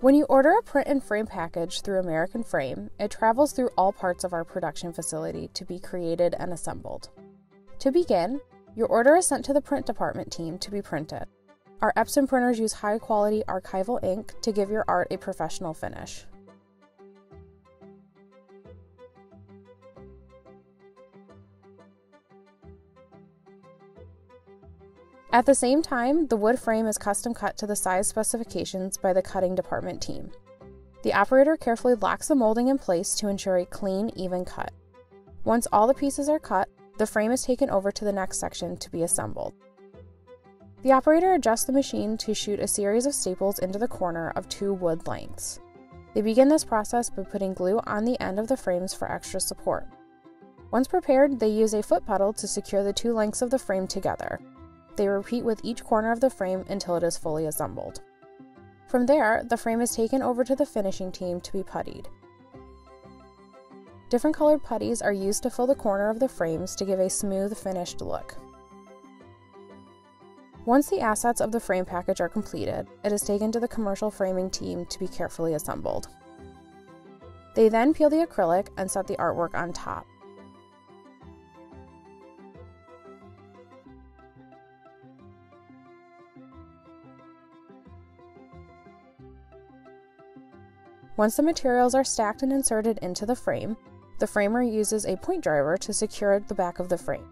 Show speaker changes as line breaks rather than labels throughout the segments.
When you order a print and frame package through American Frame, it travels through all parts of our production facility to be created and assembled. To begin, your order is sent to the print department team to be printed. Our Epson printers use high quality archival ink to give your art a professional finish. At the same time, the wood frame is custom cut to the size specifications by the cutting department team. The operator carefully locks the molding in place to ensure a clean, even cut. Once all the pieces are cut, the frame is taken over to the next section to be assembled. The operator adjusts the machine to shoot a series of staples into the corner of two wood lengths. They begin this process by putting glue on the end of the frames for extra support. Once prepared, they use a foot pedal to secure the two lengths of the frame together. They repeat with each corner of the frame until it is fully assembled. From there, the frame is taken over to the finishing team to be puttied. Different colored putties are used to fill the corner of the frames to give a smooth, finished look. Once the assets of the frame package are completed, it is taken to the commercial framing team to be carefully assembled. They then peel the acrylic and set the artwork on top. Once the materials are stacked and inserted into the frame, the framer uses a point driver to secure the back of the frame.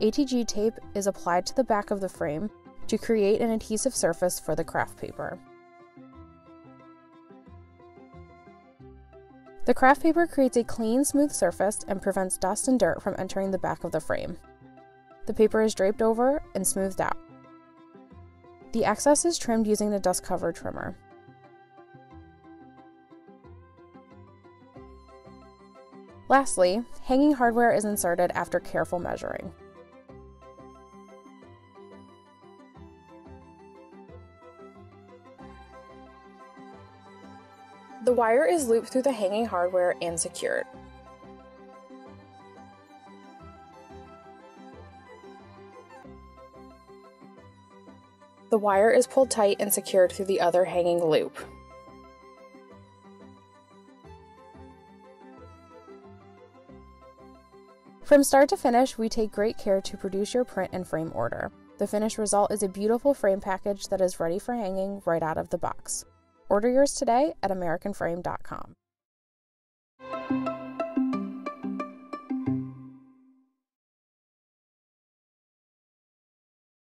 ATG tape is applied to the back of the frame to create an adhesive surface for the craft paper. The craft paper creates a clean, smooth surface and prevents dust and dirt from entering the back of the frame. The paper is draped over and smoothed out. The excess is trimmed using the dust cover trimmer. Lastly, hanging hardware is inserted after careful measuring. The wire is looped through the hanging hardware and secured. The wire is pulled tight and secured through the other hanging loop. From start to finish, we take great care to produce your print and frame order. The finished result is a beautiful frame package that is ready for hanging right out of the box. Order yours today at AmericanFrame.com.